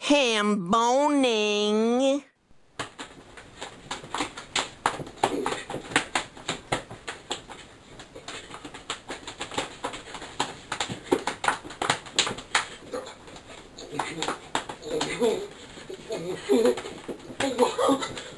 ham boning.